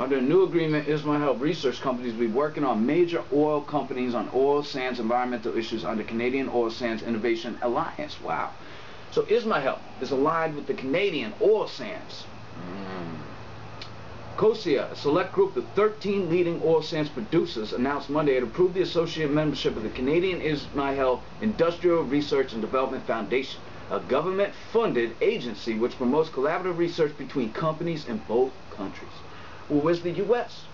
Under a new agreement, Ismail Health Research Companies will be working on major oil companies on oil sands environmental issues under Canadian Oil Sands Innovation Alliance. Wow. So Israel is aligned with the Canadian Oil Sands. Mm. COSIA, a select group of 13 leading oil sands producers, announced Monday it approved the associate membership of the Canadian Israel Industrial Research and Development Foundation, a government-funded agency which promotes collaborative research between companies in both countries. Well, where's the U.S.?